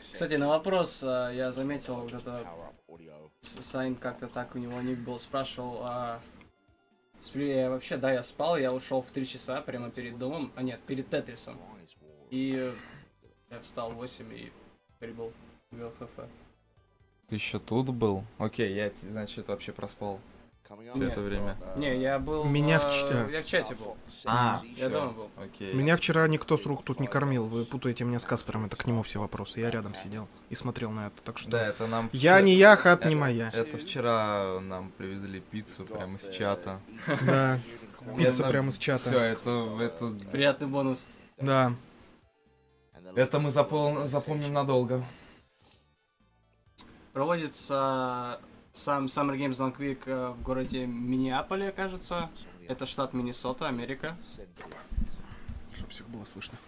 Кстати, на вопрос а, я заметил, вот это Сайн как-то так у него ник был, спрашивал, а сплю я вообще, да, я спал, я ушел в 3 часа прямо перед домом, а нет, перед Тетрисом. И я встал в 8 и прибыл в ЛХФ. Ты еще тут был? Окей, я, значит, вообще проспал все это время. Не, я был... Меня в а, ч- Я в чате был. А, Я всё, дома был. Окей. Меня вчера никто с рук тут не кормил. Вы путаете меня с Каспером, это к нему все вопросы. Я рядом сидел и смотрел на это, так что... Да, это нам... Я вчера- не я, хат не это- моя. Это вчера нам привезли пиццу прямо из чата. Да, пицца прямо из чата. Все, это, это, Приятный бонус. да. это мы запол- запомним надолго. Проводится сам Summer Games Long Week э, в городе Миннеаполе, кажется. Это штат Миннесота, Америка. Чтобы всех было слышно.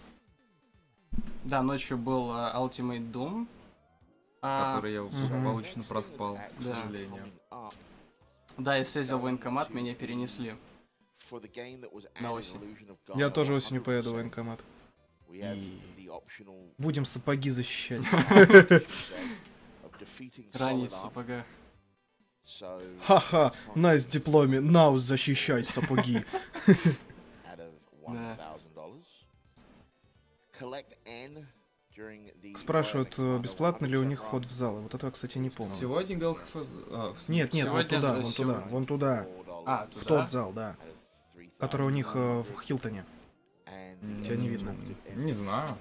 Да, ночью был э, Ultimate Doom. А, Который я благополучно проспал, к Да. сожалению. Да, я съездил в военкомат, меня перенесли. на осень. Я тоже осенью поеду в военкомат. Будем сапоги защищать. Ранить в сапогах. Ха-ха, на с дипломе, наус защищай сапоги. Спрашивают, э, бесплатно ли у них вход в залы. Вот этого, кстати, не помню. Сегодня ГЛХФ... а, в- Нет, нет, вот туда, вон туда, вон туда. А, В туда? тот зал, да. Который у них э, в Хилтоне. Тебя не видно. Не знаю.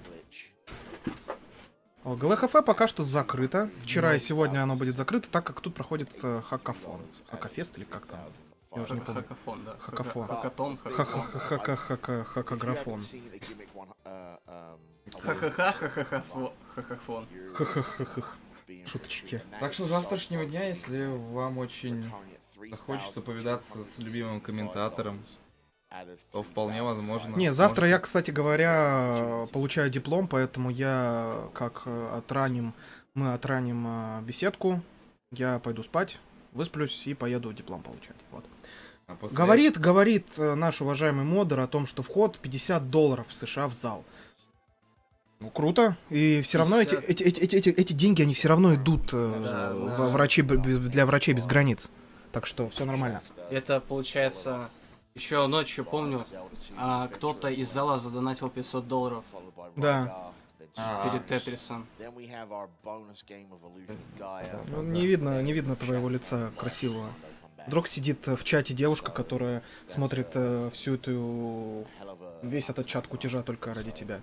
ГЛХФ пока что закрыто. Вчера и сегодня оно будет закрыто, так как тут проходит э, хакафон. Хакафест или как там? Я уже не помню. Хакафон, да. Хакафон. Хака- Хакатон, хакафон. Хакаграфон. Ха-ха-ха, ха-ха-ха, ха-ха-фон. Ха-ха-ха-ха. Шуточки. Так что с завтрашнего дня, если вам очень захочется повидаться с любимым комментатором, то вполне возможно. Не, завтра я, можете- кстати говоря, получаю диплом, поэтому я как э, отраним, мы отраним э, беседку, я пойду спать, высплюсь и поеду диплом получать. Вот. А после- Говорит, говорит э, наш уважаемый модер о том, что вход 50 долларов в США в зал. Ну, круто. И все равно эти, 50. эти, эти, эти, эти- эти деньги, они все равно идут Да, во да. врачи, для врачей без границ. Так что все нормально. Это получается... Еще ночью помню, а, кто-то из зала задонатил 500 долларов Да. А, перед Тетрисом. Ну, не видно, не видно твоего лица красивого. Вдруг сидит э, в чате девушка, которая смотрит э, всю эту весь этот чат кутежа только ради тебя.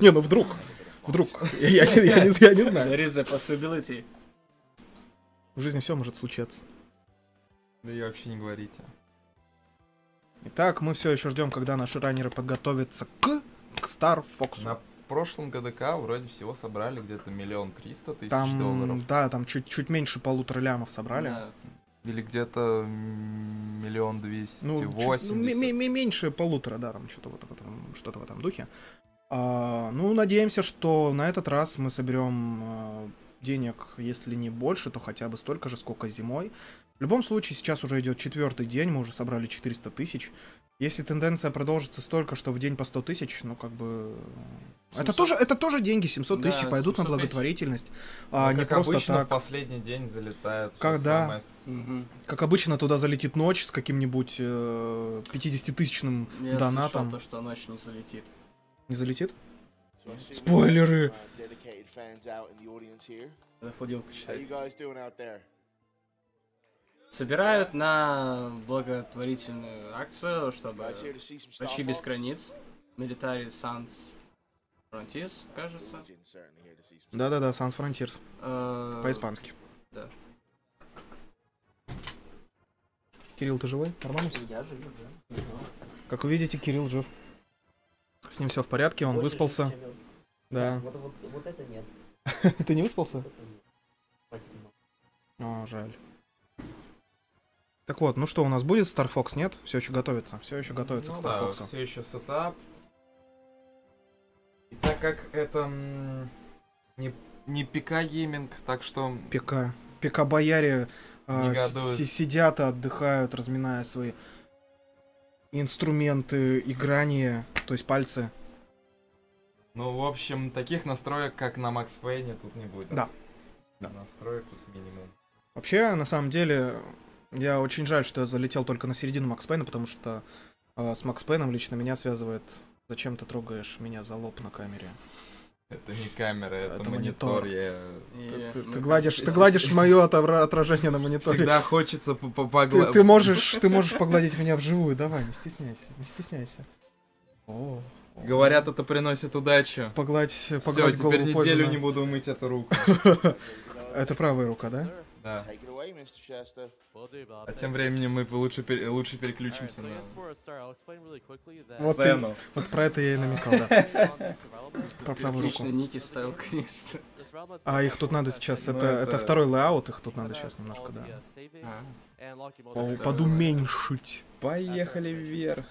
Не, ну вдруг. Вдруг. Я, не знаю. There is a possibility. В жизни все может случаться. Да и вообще не говорите. Итак, мы все еще ждем, когда наши раннеры подготовятся к, к Star Fox. На прошлом ГДК вроде всего собрали где-то миллион триста тысяч Там, долларов. да, там чуть, чуть меньше полутора лямов собрали. Да. Или где-то миллион двести Ну, ну, восемьдесят. ме- ме- меньше полутора, да, там что-то вот в этом, что-то в этом духе. А, ну, надеемся, что на этот раз мы соберем а, денег, если не больше, то хотя бы столько же, сколько зимой. В любом случае, сейчас уже идет четвертый день, мы уже собрали 400 тысяч. Если тенденция продолжится столько, что в день по 100 тысяч, ну, как бы... Это 700. тоже, это тоже деньги, 700 тысяч Да, пойдут на 700 тысяч. благотворительность. Ну, А, не как просто обычно, так. в последний день залетают. всё Когда? самое с- Мгм. Как обычно, туда залетит ночь с каким-нибудь э, 50-тысячным Я донатом. слышал то, что ночь не залетит. Не залетит? Спойлеры! Надо фудилку читать. Собирают на благотворительную акцию, чтобы врачи без границ, Military Sans Frontiers, кажется. Да-да-да, Sans Frontiers. Э, По-испански. да. Кирилл, ты живой? Нормально? Я живу, да. Как вы видите, Кирилл жив. С ним все в порядке, он Больше выспался. чем я. Да. Вот, вот, вот это нет. Ты не выспался? О, жаль. Так вот, ну что, у нас будет Star Fox, нет? Все еще готовится. Все еще готовится Ну к Star да, Fox. все еще setup. И так как это не, не ПК гейминг, так что ПК. ПК бояре си- сидят и отдыхают, разминая свои инструменты играния, то есть пальцы. Ну, в общем, таких настроек, как на Макс Пейне, тут не будет. Да. Да. Настроек тут минимум. Вообще, на самом деле, я очень жаль, что я залетел только на середину Макс Пейна, потому что э, с Макс Пейном лично меня связывает Зачем ты трогаешь меня за лоб на камере? Это не камера, это, Это монитор. монитор. Я... Ты, ты- ты гладишь, ты гладишь мое отражение на мониторе. Всегда хочется по- по- Ты, ты можешь, ты можешь погладить меня вживую, давай, не стесняйся, не стесняйся. О, Говорят, это приносит удачу. погладь, Все, погладь теперь голову неделю не буду мыть эту руку. Это правая рука, да? Да. Take it away, Mr. Chester. А тем временем мы лучше, пере- лучше переключимся на Вот ты-. Вот про это я и намекал, да. Про правую руку. Ники вставил, конечно. А их тут надо сейчас, Ну, это, это это- второй layout, их тут надо сейчас немножко, да. По- Подуменьшить. Поехали вверх.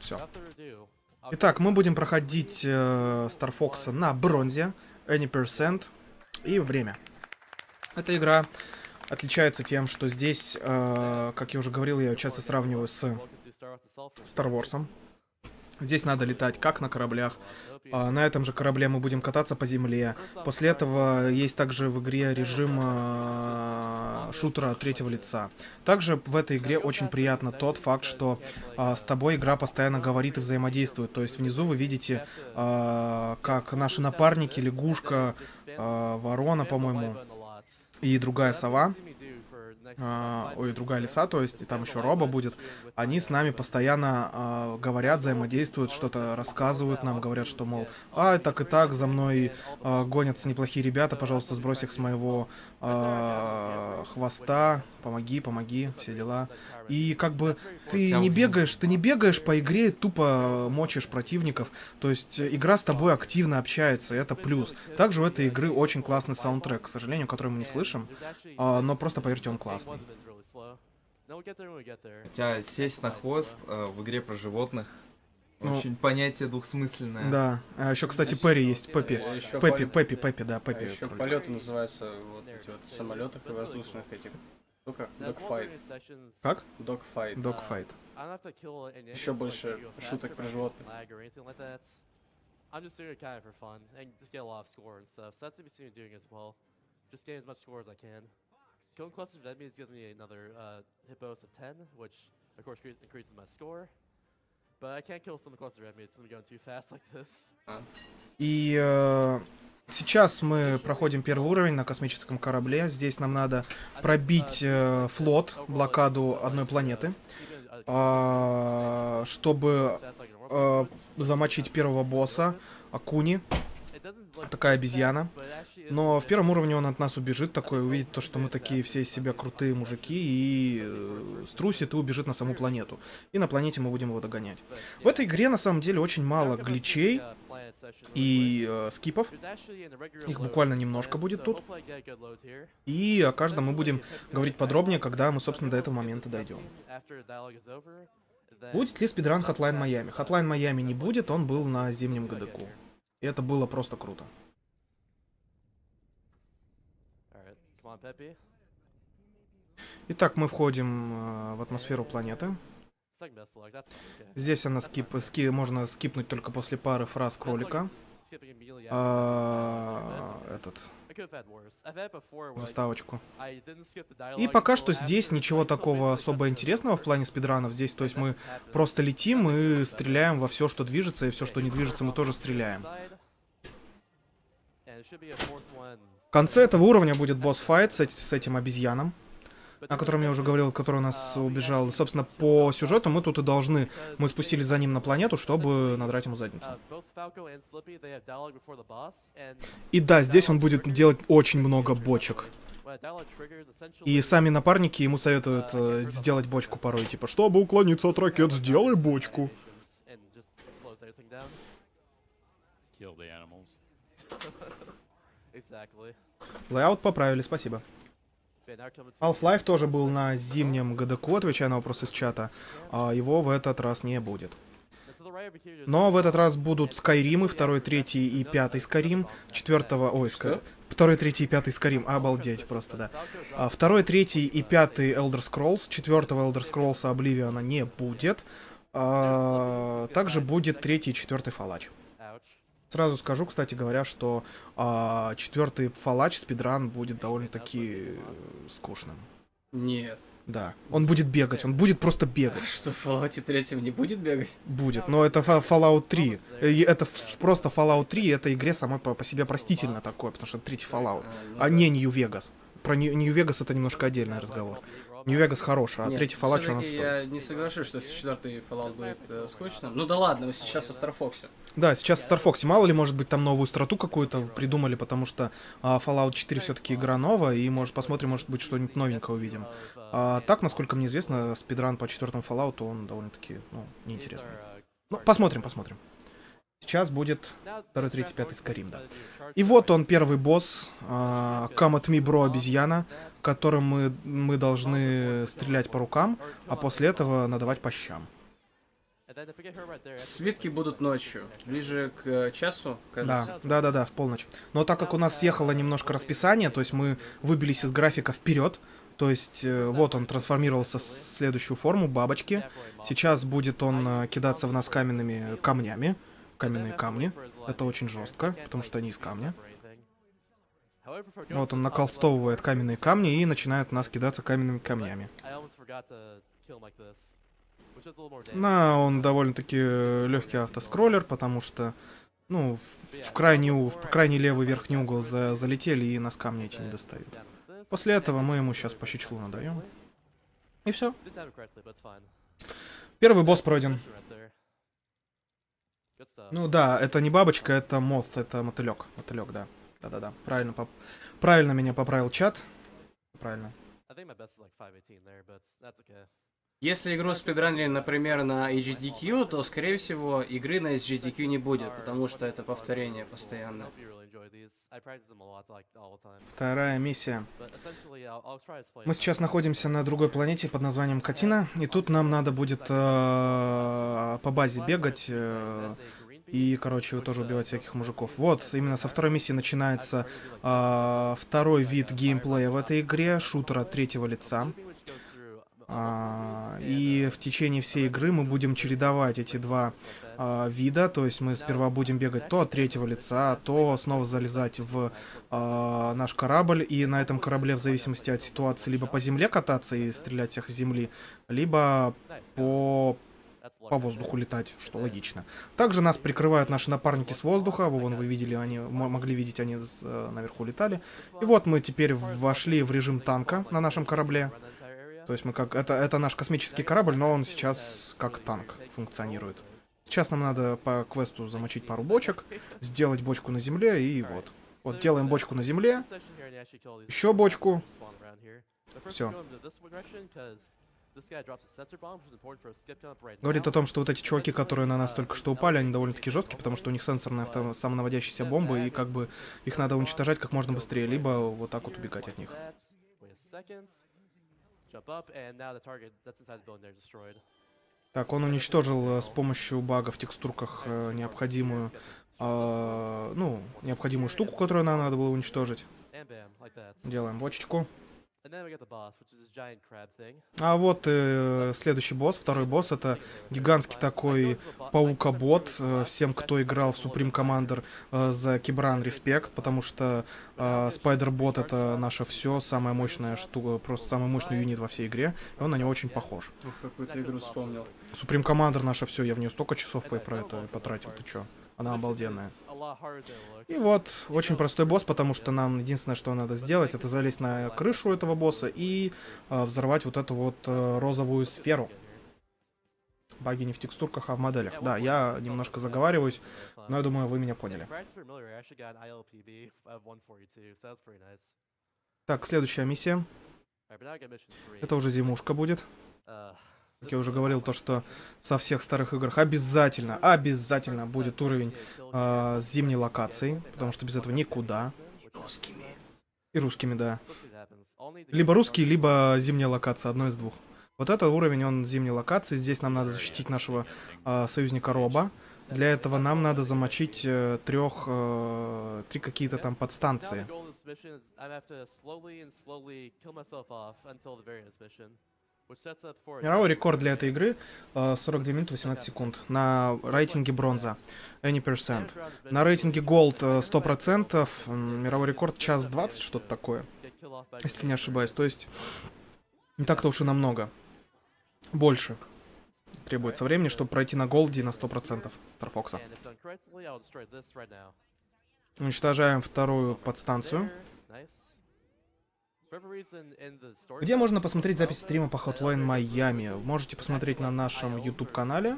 Все. Итак, мы будем проходить э, Star Fox на бронзе, Any Percent и время. Эта игра отличается тем, что здесь, э, как я уже говорил, я ее часто сравниваю с Star Wars. Здесь надо летать как на кораблях. А, на этом же корабле мы будем кататься по земле. После этого есть также в игре режим э, шутера третьего лица. Также в этой игре очень приятно тот факт, что а, с тобой игра постоянно говорит и взаимодействует. То есть внизу вы видите, а, как наши напарники, лягушка, а, ворона, по-моему, и другая сова, а, ой, другая лиса, то есть и там еще Роба будет, они с нами постоянно а, говорят, взаимодействуют, что-то рассказывают нам, говорят, что, мол, а, так и так, за мной а, гонятся неплохие ребята, пожалуйста, сбрось их с моего а, хвоста, помоги, помоги, все дела. И как бы ты не бегаешь, ты не бегаешь по игре, тупо мочишь противников. То есть игра с тобой активно общается, и это плюс. Также у этой игры очень классный саундтрек, к сожалению, который мы не слышим. а, но просто поверьте, он классный. Хотя сесть на хвост э, в игре про животных Ну, очень понятие двухсмысленное. Да. А еще, кстати, Перри есть, Пеппи. Еще Пеппи, Пеппи, Пеппи, да, А Пеппи. еще кролик. полеты называются вот эти вот самолетах и воздушных этих. Ну как? Dogfight. Как? Dogfight. Dogfight. Еще больше шуток про животных. I'm just doing it kind of for fun and just get a lot of score and stuff. So that's what I'm seeing doing as well. Just getting as much score as I can. Killing clusters of enemies gives me another uh, hit bonus of 10, which of course incre- increases my score. И э, сейчас мы проходим первый уровень на космическом корабле. Здесь нам надо пробить э, флот, блокаду одной планеты, а, чтобы э, замочить первого босса, Акуни. Такая обезьяна. Но в первом уровне он от нас убежит такой, увидит то, что мы такие все из себя крутые мужики, и э, струсит и убежит на саму планету. И на планете мы будем его догонять. В этой игре на самом деле очень мало гличей и э, скипов. Их буквально немножко будет тут. И о каждом мы будем говорить подробнее, когда мы, собственно, до этого момента дойдем. Будет ли спидран Hotline Miami? Hotline Miami не будет, он был на зимнем ГДКу. И это было просто круто. Итак, мы входим э, в атмосферу планеты. Здесь она скип, ски, можно скипнуть только после пары фраз кролика. А, этот, заставочку. И пока что здесь ничего такого особо интересного в плане спидранов. Здесь, то есть мы просто летим и стреляем во все, что движется, и все, что не движется, мы тоже стреляем. В конце этого уровня будет босс-файт с, с этим обезьяном, о котором я уже говорил, который у нас убежал. И, собственно, по сюжету мы тут и должны... Мы спустились за ним на планету, чтобы надрать ему задницу. И да, здесь он будет делать очень много бочек. И сами напарники ему советуют э, сделать бочку порой. Типа, чтобы уклониться от ракет, сделай бочку. Layout поправили, спасибо. Half-Life тоже был на зимнем GDQ, отвечая на вопрос из чата. А его в этот раз не будет. Но в этот раз будут Скайримы, второй, третий и пятый Скайрим. Четвертого, ой, ска- Второй, третий и пятый Скарим. Обалдеть просто, да. А, второй, третий и пятый Elder Scrolls. Четвертого Elder Scrolls Oblivion не будет. А, также будет третий и четвертый Фалач. Сразу скажу, кстати говоря, что а, четвертый Фалач спидран будет довольно-таки скучным. Нет. Да. Он будет бегать, он будет просто бегать. Что в Fallout 3 не будет бегать? Будет, но это Fa- Fallout 3. И Это просто Fallout 3, это игре самой по, по себе простительно такое, потому что это третий Fallout. А не Нью-Вегас. Про Нью-Вегас это немножко отдельный разговор. Нью-Вегас хороший, а Нет, третий Fallout всё-таки отстой. я не соглашусь, что четвертый Fallout будет э, скучным. Ну да ладно, мы сейчас о Star Fox. Да, сейчас Star Fox, мало ли, может быть, там новую страту какую-то придумали, потому что а, Fallout 4 все-таки игра новая, и, может, посмотрим, может быть, что-нибудь новенькое увидим. А так, насколько мне известно, спидран по четвертому Fallout, он довольно-таки, ну, неинтересный. Ну, посмотрим, посмотрим. Сейчас будет второй, третий, пятый Скарим, да. И вот он, первый босс, а, Come at me, bro, обезьяна, которым мы, мы должны стрелять по рукам, а после этого надавать по щам. Свитки будут ночью, ближе к э, часу, кажется. Да, да, да, да, в полночь. Но так как у нас съехало немножко расписание, то есть мы выбились из графика вперед, то есть э, вот он трансформировался в следующую форму бабочки. Сейчас будет он э, кидаться в нас каменными камнями, каменные камни. Это очень жестко, потому что они из камня. Вот он наколстовывает каменные камни и начинает нас кидаться каменными камнями. На, он довольно-таки легкий автоскроллер, потому что, ну, в, в крайний, в крайний левый верхний угол за- залетели и нас камни эти не достают. После этого мы ему сейчас по щечлу надаем. И все. Первый босс пройден. Ну да, это не бабочка, это моth, это мотылек. Мотылек, да. Да-да-да. Правильно, поп- правильно меня поправил чат. Правильно. Если игру спидранили, например, на HDQ, то, скорее всего, игры на HDQ не будет, потому что это повторение постоянно. Вторая миссия. Мы сейчас находимся на другой планете под названием Катина, и тут нам надо будет э, по базе бегать э, и, короче, тоже убивать всяких мужиков. Вот, именно со второй миссии начинается э, второй вид геймплея в этой игре, шутера третьего лица. А, и в течение всей игры мы будем чередовать эти два а, вида, то есть мы сперва будем бегать то от третьего лица, то снова залезать в а, наш корабль, и на этом корабле в зависимости от ситуации либо по земле кататься и стрелять всех с земли, либо по по воздуху летать, что логично. Также нас прикрывают наши напарники с воздуха. Вон вы видели, они могли видеть, они э, наверху летали. И вот мы теперь вошли в режим танка на нашем корабле. То есть мы как... Это, это наш космический корабль, но он сейчас как танк функционирует. Сейчас нам надо по квесту замочить пару бочек, сделать бочку на земле и вот. Вот делаем бочку на земле, еще бочку. Все. Говорит о том, что вот эти чуваки, которые на нас только что упали, они довольно-таки жесткие, потому что у них сенсорная авто- самонаводящаяся бомба, и как бы их надо уничтожать как можно быстрее, либо вот так вот убегать от них. Так, он уничтожил э, с помощью бага в текстурках э, необходимую, э, ну, необходимую штуку, которую нам надо было уничтожить. Делаем бочечку. А вот э, следующий босс, второй босс, это гигантский такой паукобот. Э, всем, кто играл в Supreme Commander, э, за Кибран респект, потому что э, Спайдербот это наше все, самая мощная штука, просто самый мощный юнит во всей игре, и он на него очень похож. Ух, какую-то игру вспомнил. Supreme Commander наше все, я в нее столько часов по- про это потратил, ты чё? Она обалденная. И вот, очень простой босс, потому что нам единственное, что надо сделать, это залезть на крышу этого босса и э, взорвать вот эту вот э, розовую сферу. Баги не в текстурках, а в моделях. Да, я немножко заговариваюсь, но я думаю, вы меня поняли. Так, следующая миссия. Это уже зимушка будет. Как я уже говорил, то, что со всех старых играх обязательно, обязательно будет уровень э, с зимней локацией, потому что без этого никуда. Русскими. И русскими, да. Либо русский, либо зимняя локация, одно из двух. Вот этот уровень, он зимней локации. Здесь нам надо защитить нашего э, союзника Роба. Для этого нам надо замочить э, трех, э, три какие-то там подстанции. Мировой рекорд для этой игры limit. э, 42 минуты 18 секунд на рейтинге бронза. Any percent. На рейтинге Gold э, every 100%, time м, мировой рекорд час 20, что-то такое, если не ошибаюсь. То есть не так-то уж и намного. Больше требуется времени, чтобы пройти на Голде на 100% Старфокса. Уничтожаем вторую подстанцию. There. Nice. For whatever reason, in the story Где можно посмотреть запись стрима по Hotline Miami? Можете посмотреть на нашем YouTube-канале,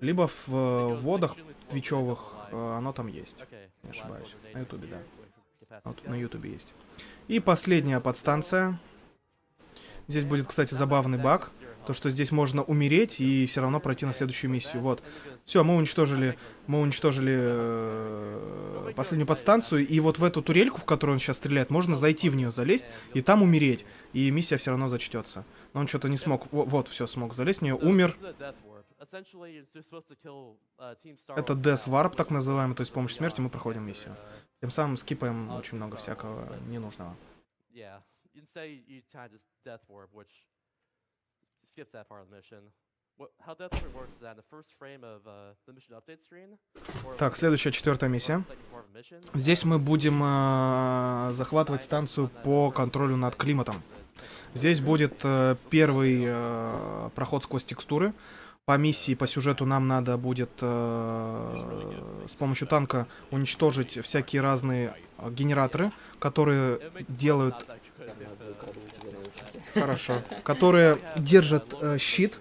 либо в э, slowly твичевых, э, оно там есть. Не ошибаюсь. На Ютубе, да. capacity Вот, на. Ютубе есть. И последняя подстанция. Здесь будет, кстати, забавный баг. То, что здесь можно умереть и все равно пройти на следующую миссию. Вот. Все, мы уничтожили, мы уничтожили э, последнюю подстанцию. И вот в эту турельку, в которую он сейчас стреляет, можно зайти в нее, залезть и там умереть. И миссия все равно зачтется. Но он что-то не смог. Во- Вот, все, смог залезть в нее, умер. Это Death Warp, так называемый, то есть с помощью смерти мы проходим миссию. Тем самым скипаем очень много всякого ненужного. Skips that part of the mission. What, how death warp works is that in the first frame of the mission update screen. or Так, следующая, четвертая миссия. Здесь мы будем э, захватывать станцию по контролю над климатом. Здесь будет э, первый э, проход сквозь текстуры. По миссии, по сюжету нам надо будет э, с помощью танка уничтожить всякие разные э, генераторы, которые делают... Хорошо. Которые держат э, щит.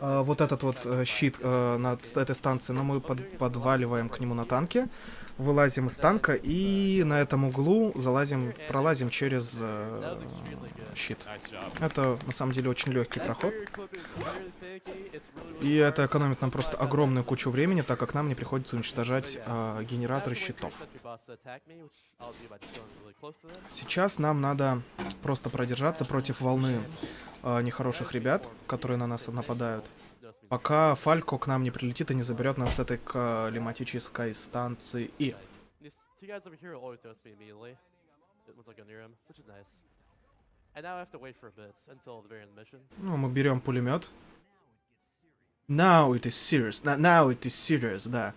э, вот этот вот э, щит э, ст- этой станции, но мы под- подваливаем к нему на танке, вылазим из танка и на этом углу залазим, пролазим через э, щит. Это на самом деле очень легкий проход. И это экономит нам просто огромную кучу времени, так как нам не приходится уничтожать э, генераторы щитов. Сейчас нам надо просто продержаться против волны э, нехороших ребят, которые на нас нападают. Пока Фалько к нам не прилетит и не заберет нас с этой климатической станции. И ну, мы берем пулемет. Now it is serious. Now it is serious, да.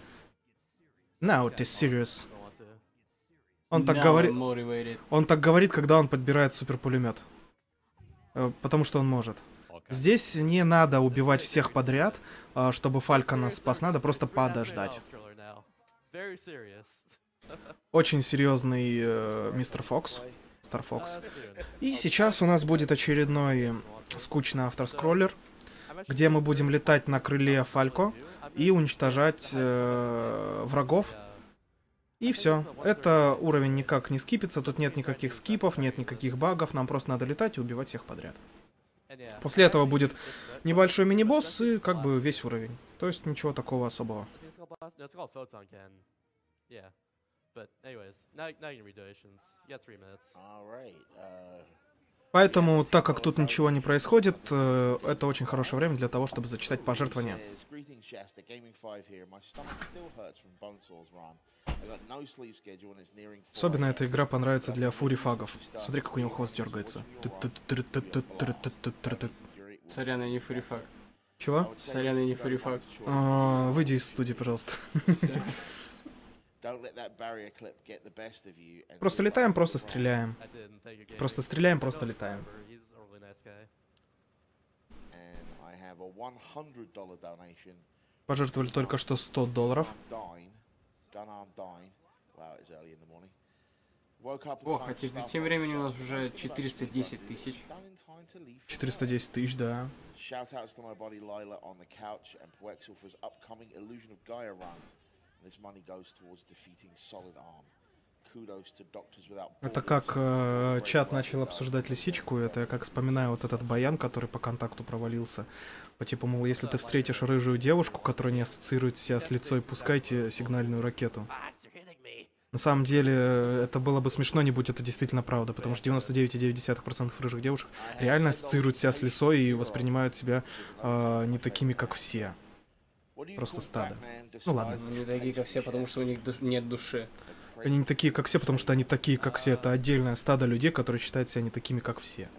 Now it is serious. Он так говорит. Он так говорит, когда он подбирает суперпулемет. Э, Потому что он может. Здесь не надо убивать всех подряд, а, чтобы Фалька нас спас. Надо просто подождать. Очень серьезный э, мистер Фокс. Стар Фокс. И сейчас у нас будет очередной скучный автоскроллер, где мы будем летать на крыле Фалько и уничтожать э, врагов. И все. Это уровень никак не скипится, тут нет никаких скипов, нет никаких багов, нам просто надо летать и убивать всех подряд. После этого будет Небольшой мини-босс и как бы весь уровень. То есть ничего такого особого. But anyways, now, now you can read donations. You got three minutes. All right. Uh, Поэтому, так как тут ничего не происходит, э, это очень хорошее время для того, чтобы зачитать пожертвования. says, Greetings, Shasta. Gaming 5 here. My stomach still hurts from Bonesaw's run. I got no sleep schedule and it's nearing 4 Особенно эта игра понравится для фури фагов. Смотри, как у него хвост дергается. Сорян, я не фурифак. Чего? Сорян, я не фурифак. А, Выйди из студии, пожалуйста. Просто летаем, просто стреляем. Просто стреляем, просто летаем. Trevor, He's a really nice guy. And I have a $100 donation. Пожертвовали только что 100 долларов. Ох, а тем, тем временем у нас уже Still got 410 sleep, тысяч. Done in time to leave for 410 тысяч, да. Shout outs to my buddy Lila on the couch and Poexel for his upcoming Illusion of Gaia run. Это как э, чат начал обсуждать лисичку, это я как вспоминаю вот этот баян, который по контакту провалился. По типу, мол, если ты встретишь рыжую девушку, которая не ассоциирует себя с лицой, пускайте сигнальную ракету. На самом деле, э, это было бы смешно, не будь это действительно правда, потому что 99,9% рыжих девушек реально $10 ассоциируют себя с лисой и воспринимают себя э, не такими, как все. Просто стадо. Ну ладно. Они такие, как все, потому что у них душ- нет души. Они не такие, как все, потому что они такие, как все. Это отдельное стадо людей, которые считают себя не такими, как все.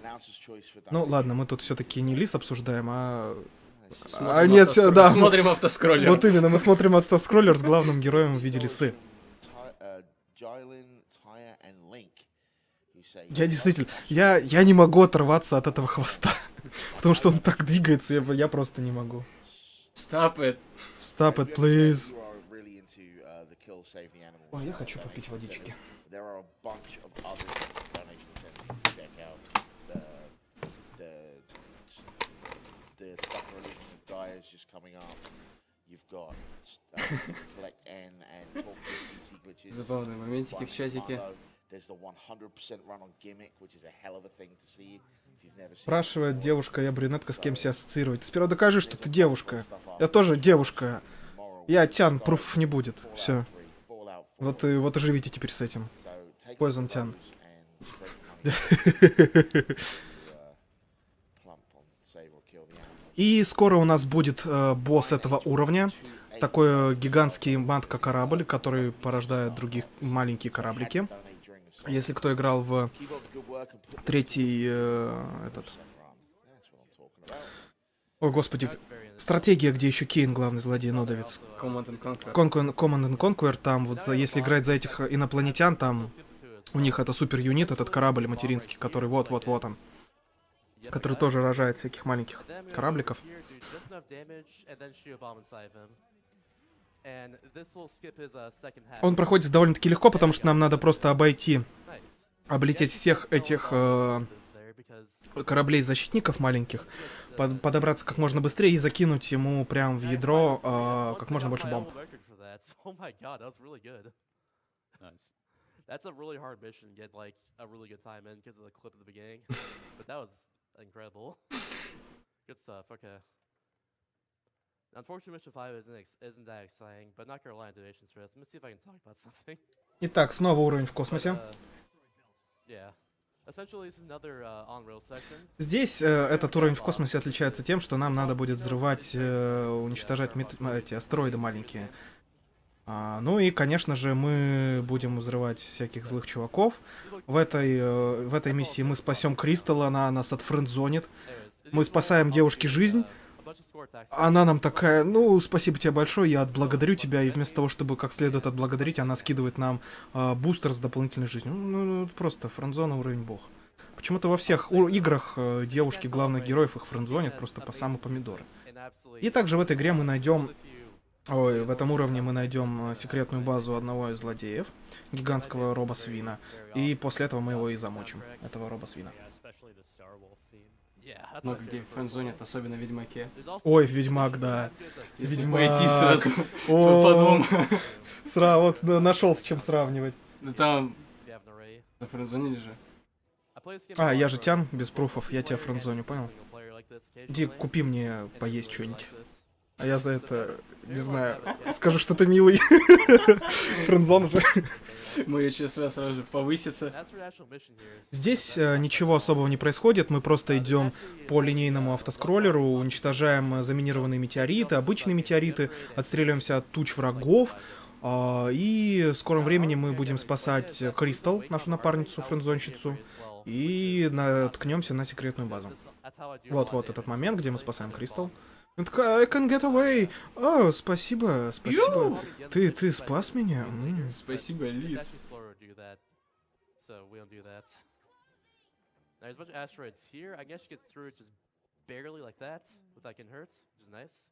Ну ладно, мы тут все-таки не лис обсуждаем, а... Смотрим А нет, автоскроллер. да. Смотрим автоскроллер. Вот именно, мы смотрим автоскроллер с главным героем в виде лисы. Я действительно, я, я не могу оторваться от этого хвоста. Потому что он так двигается, я, я просто не могу. Stop it. Stop it, please. Ой, Ой, я хочу попить водички. There are a bunch of other donation centers you can check out. The, the, the stuff for Illusion of Gaia is just coming up. You've got uh, Collect N and Talk to PC glitches. Забавные моментики в чатике. Marlo. There's the 100% run on gimmick, which is a hell of a thing to see Спрашивает девушка, я брюнетка, с кем себя ассоциировать. Сперва докажи, что ты девушка. Я тоже девушка. Я Тян, пруфов не будет. Все. 3, Fallout 4, Вот и вот и живите теперь с этим. The animals. И скоро у нас будет э, босс этого уровня. Такой э, гигантский мат-корабль, который порождает других маленькие кораблики. Если кто играл в третий э, этот... О, господи, стратегия, где еще Кейн главный злодей нодовец. Command and Conquer. Conquer- Command and Conquer, там вот за- если играть за этих инопланетян, там у них это супер юнит, этот корабль материнский, который вот-вот-вот он, который тоже рожает всяких маленьких корабликов. Он проходит довольно-таки легко, потому что нам надо просто обойти, облететь всех этих э, кораблей-защитников маленьких, под- подобраться как можно быстрее и закинуть ему прям в ядро э, как можно больше бомб. Oh. That's a really hard mission to get like a really good time in because of the clip at the beginning. but that was incredible. good stuff. Okay. Unfortunately, mission five isn't ex- isn't that exciting, but not gonna lie, donations for this. Let me see if I can talk about something. Итак, снова уровень в космосе. uh, uh. Здесь э, этот уровень в космосе отличается тем, что нам надо будет взрывать, э, уничтожать эти астероиды маленькие. А, ну и, конечно же, мы будем взрывать всяких злых чуваков. В этой, э, в этой миссии мы спасем Кристалл, она нас отфрендзонит. Мы спасаем девушке жизнь. Она нам такая, ну, спасибо тебе большое, я отблагодарю тебя, и вместо того, чтобы как следует отблагодарить, она скидывает нам э, бустер с дополнительной жизнью. Ну, ну, просто френдзона уровень бог. Почему-то во всех играх э, девушки главных героев их френдзонят просто по самые помидоры. И также в этой игре мы найдем, ой, в этом уровне мы найдем э, секретную базу одного из злодеев, гигантского роба-свина. И после этого мы его и замочим, этого роба-свина. Много my где френдзонят, first особенно в Ведьмаке. Ой, Ведьмак, да. Если Ведьмак. пойти сразу по двум. Сра, вот да, нашел с чем сравнивать. Да там play this game А, я же Тян, без пруфов, я тебя френдзоню, понял? Иди, купи мне поесть что-нибудь. А я за это, не знаю, скажу, что ты милый. Френдзон уже. Мое число сразу же повысится. Здесь э, ничего особого не происходит, мы просто идем по линейному автоскроллеру, уничтожаем э, заминированные метеориты, обычные метеориты, отстреливаемся от туч врагов, а, и в скором времени мы будем спасать э, Кристал, нашу напарницу, френдзонщицу, и наткнемся на секретную базу. Вот-вот этот момент, где мы спасаем Кристал. Она такая, I can get away. О, спасибо, спасибо. Ты, ты спас меня? М. Спасибо, Лис. There's a bunch of asteroids here. I guess you get through it just barely like that, without getting hurt, which is nice.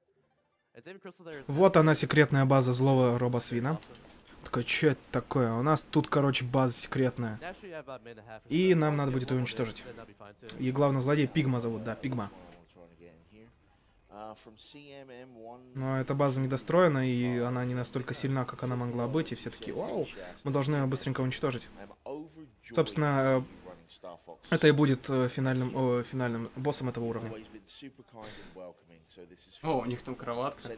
And saving crystal there is Вот она, секретная база злого роба That's свина. awesome. Такой, что это такое? У нас тут, короче, база секретная. И нам надо будет ее уничтожить. И главный злодей Пигма зовут, да, Пигма. CMM1 Но эта база недостроена, и она не настолько сильна, как она могла быть, и все такие, вау, мы должны ее быстренько уничтожить. Собственно, э, Это и будет э, финальным, о, финальным боссом этого уровня. О, у них там кроватка.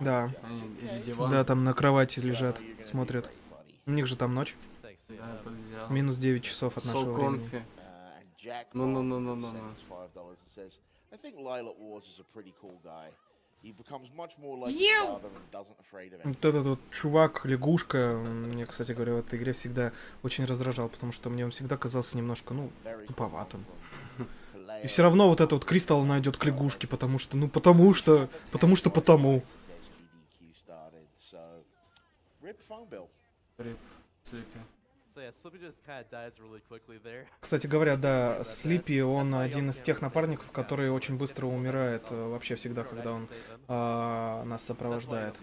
Да. Они. Да, там на кровати лежат, смотрят. У них же там ночь. Да. Минус 9 часов от нашего времени. конфи. No, No, no, no, no, no, no. $5 and says, I think Lilac Wars is a pretty cool guy. He becomes much more like his father and doesn't afraid of anything. Вот этот вот чувак, лягушка, мне, кстати говоря, в этой игре всегда очень раздражал, потому что мне он всегда казался немножко, ну, туповатым. И все равно вот это вот Кристалл она идет к лягушке, потому что, ну, потому что, потому что потому. Рип, Слипи. Кстати говоря, да, Слипи, он один из тех напарников, который очень быстро умирает э, вообще всегда, когда он а, нас сопровождает.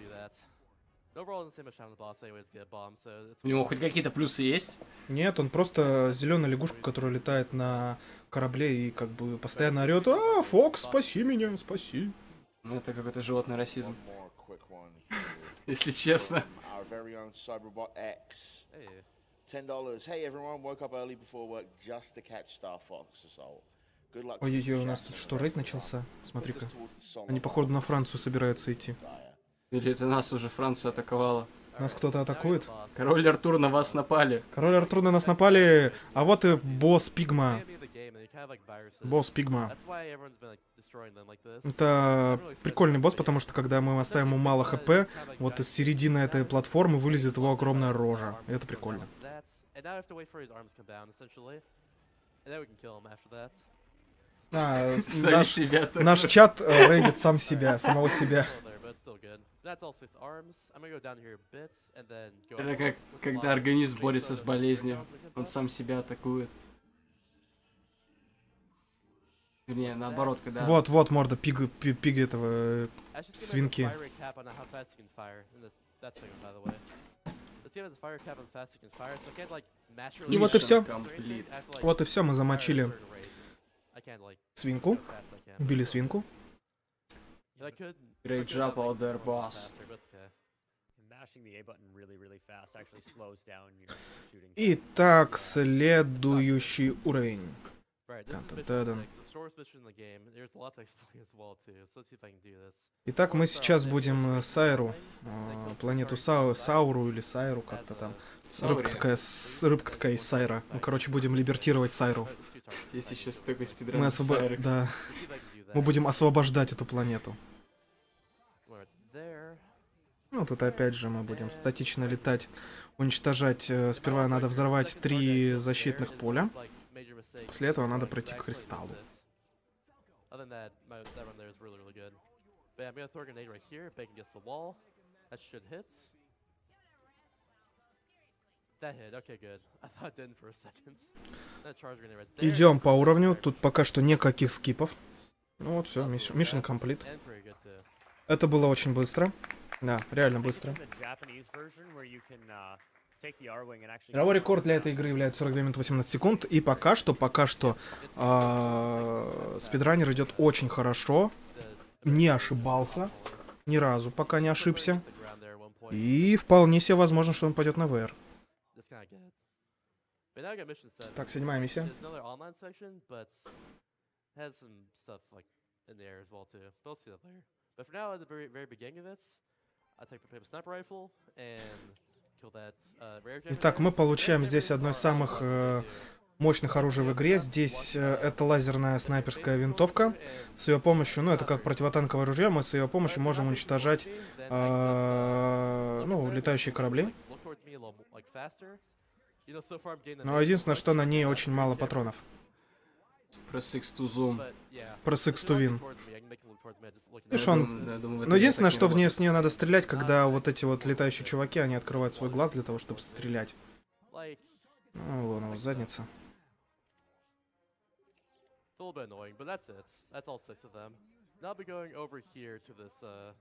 У него хоть какие-то плюсы есть? Нет, он просто зеленая лягушка, которая летает на корабле и как бы постоянно орет, а, Фокс, спаси меня, спаси. Ну, это какой-то животный расизм, если честно. Ten dollars. Hey everyone, woke up early before work just to catch Star Fox Assault. Good luck to Ой-ой-ой, у нас тут что, рейд начался? Смотри-ка. Они, походу, на Францию собираются идти. Или это нас уже Франция атаковала? Нас кто-то атакует? Король Артур, на вас напали. Король Артур на нас напали, а вот и босс Пигма. Босс Пигма. Это прикольный босс, потому что когда мы оставим ему мало хп, вот из середины этой платформы вылезет его огромная рожа. И это прикольно. А, наш, наш чат э, рейдит сам себя, самого себя. Это как, когда организм борется с болезнью. Он сам себя атакует. Вернее, наоборот, когда... Вот, вот морда пиг, пи- пиг этого. э, свинки. И вот и. Комплит. Вот и все, мы замочили свинку, убили свинку. Great job out there, boss. Итак, следующий уровень. Итак, мы сейчас будем э, Сайру, э, планету Сау, Сауру или Сайру, как-то там. Рыбка такая, с- рыбка такая из Сайра. Мы, короче, будем либертировать Сайру. Есть еще такой спидран Мы. Сайрекс. Да, мы будем освобождать эту планету. Ну, тут опять же мы будем статично летать, уничтожать. э, Сперва надо взорвать три защитных поля. После этого надо пройти к кристаллу. Other than that, my, that run there is really, really good. But yeah, I'm gonna throw a grenade right here, bang against the wall. That should hit. That hit, okay, good. I thought it didn't for a second. That charge grenade right there. Идем по уровню. Тут пока что никаких скипов. Ну вот все, mission complete. good too. Это было очень bыстро. Да, реально быстро. Uh. Мировой рекорд для этой игры является 42 минут 18 секунд. И пока что, пока что а, спидранер идет очень хорошо. Не ошибался. Ни разу пока не ошибся. И вполне себе возможно, что он пойдет на ВР. Так, седьмая миссия. But for now, at the very, very beginning of this, I take my sniper rifle and uh, Итак, мы получаем здесь одно из самых э, мощных оружий в игре. Здесь э, это лазерная снайперская винтовка. С ее помощью, ну это как противотанковое ружье, мы с ее помощью можем уничтожать э, ну, летающие корабли. Но единственное, что на ней очень мало патронов. Press X to zoom. Press X to win. Видишь, Я он- думаю- я думаю, в Но этом единственное, так не что в нее, с нее надо стрелять, когда вот эти вот летающие чуваки, они открывают свой глаз для того, чтобы стрелять. Ну, вон его задница. It's a little bit annoying, but that's it. That's all six of them. Now I'll be going over here to this, uh,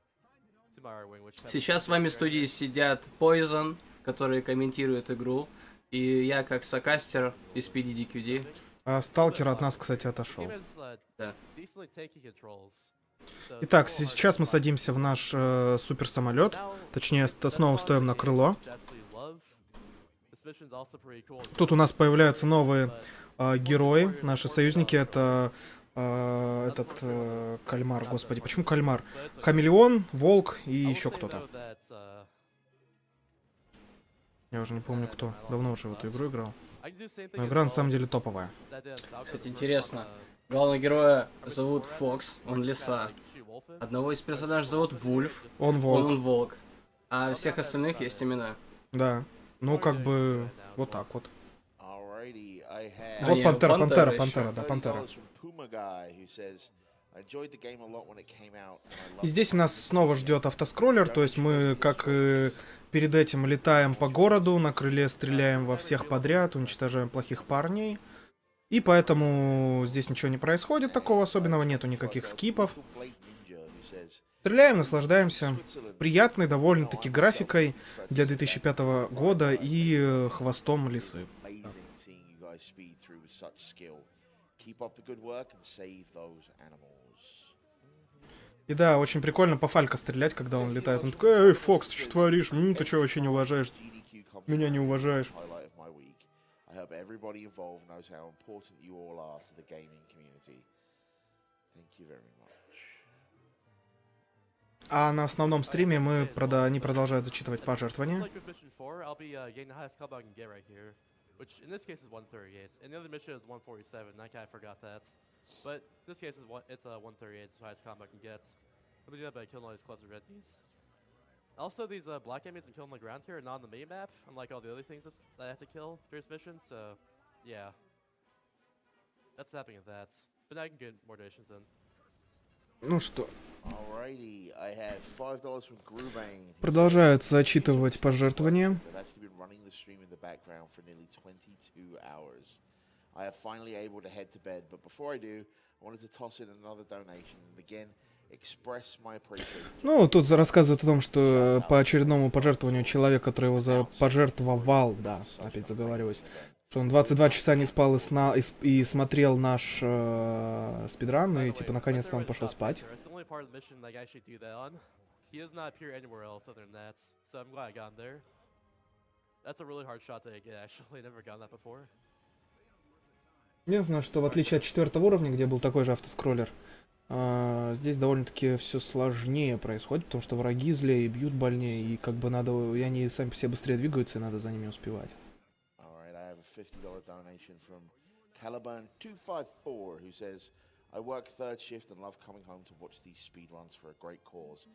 Сейчас с вами в студии сидят Poison, которые комментируют игру, и я как сокастер из PDDQD. А сталкер от нас, кстати, отошел. Uh, Да. Итак, сейчас мы садимся в наш э, суперсамолет. Точнее, снова стоим на крыло. Тут у нас появляются новые but э, герои, наши союзники. Это э, этот э, кальмар, господи, почему кальмар? Хамелеон, волк и еще кто-то. uh, Я уже не помню кто. Давно уже в эту игру играл. Но игра на самом деле топовая. Uh, Кстати, интересно. Главного героя зовут Фокс, он лиса. Одного из персонажей зовут Вульф, Он волк. он волк. А всех остальных есть имена. Да. Ну, как бы, вот так вот. А, Вот пантера, Пантера пантера, да, пантера. $30 from Puma Guy, who says, I enjoyed the game a lot when it came out, and I И здесь нас снова ждет автоскроллер, то есть мы, как и перед этим, летаем по городу, на крыле стреляем во всех подряд, уничтожаем плохих парней. И поэтому здесь ничего не происходит такого особенного, нету никаких скипов. Стреляем, наслаждаемся. Приятной довольно-таки графикой для 2005 года и э, хвостом лисы. И да, очень прикольно по Фалька стрелять, когда он летает. Он такой, эй, Фокс, ты что творишь? М, ты что, вообще не уважаешь? Меня не уважаешь. I hope everybody involved knows how important you all are to the gaming community. Thank you very much. А на основном стриме мы прода... они продолжают зачитывать Just пожертвования. like with mission 4, I'll be uh, getting the highest combo I can get right here, which in this case is 138, and the other mission is 147. I kind of forgot that, but this case is one, it's uh, 138, it's the highest combo I can get. I'm gonna do that by killing all these cluster red bees. Also, these uh, black enemies I'm killing on the ground here are not on the main map, unlike all the other things that, that I have to kill during this mission. So, yeah, that's happening with that. But now I can get more donations in. Ну что, Alrighty, I have $5 from Grubane. who продолжают says, зачитывать "Greetings, пожертвования. They've actually been running the stream in the background for nearly 22 hours. I am finally able to head to bed, but before I do, I wanted to toss in another donation and again express my appreciation. Ну, тут рассказывают о том, что по очередному пожертвованию человек, который его за пожертвовал, да, опять заговариваюсь, что он 22 часа не спал и, сна, и, и смотрел наш э, спидран, и типа наконец-то он пошел спать. Я знаю, что в отличие от четвертого уровня, где был такой же автоскроллер, здесь довольно-таки все сложнее происходит, потому что враги злее, бьют больнее, и как бы надо, и они сами по себе быстрее двигаются, и надо за ними успевать. Alright, I have a $50 donation from Caliburn254 who says, I work third shift and love coming home to watch these speedruns for a great cause.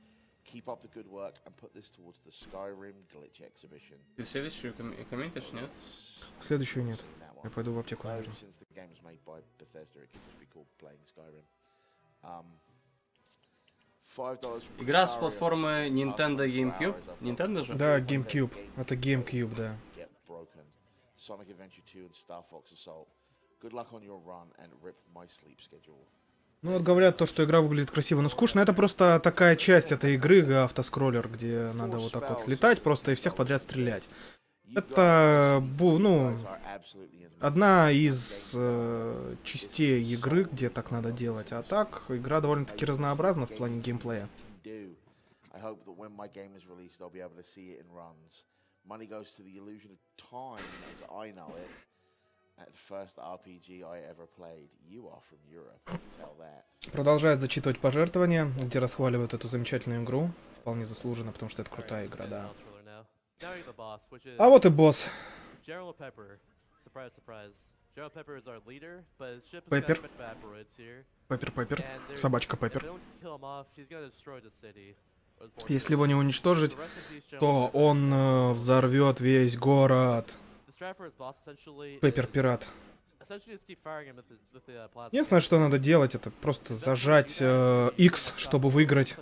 Keep up the good work and put this towards the Skyrim Glitch exhibition. Ты следующую ком- комментишь, нет? Следующую нет. Я пойду в аптеку, since the game was made by Bethesda, it could just be called playing Skyrim. Um, $5 from Игра с платформы Nintendo After 24 GameCube. Nintendo же? Да, GameCube. game Это GameCube, да. Sonic Adventure 2 and Star Fox Assault. Good luck on your run and rip my sleep schedule. Ну вот говорят то, что игра выглядит красиво, но скучно. Это просто такая часть этой игры, автоскроллер, где надо вот так вот летать просто и всех подряд стрелять. Это, ну, одна из э, частей игры, где так надо делать. А так, игра довольно-таки разнообразна в плане геймплея. Money goes to the illusion of time as I know it. At the first RPG I ever played. You are from Europe, tell that. Продолжает зачитывать пожертвования, где расхваливают эту замечательную игру. Вполне заслуженно, потому что это крутая игра, да. А вот и босс. Пеппер, Пеппер. They're- Собачка Пеппер. Если его не уничтожить, то он э, взорвет весь город. Пеппер Пират. uh. Единственное, что надо делать, это просто зажать э, X, чтобы выиграть,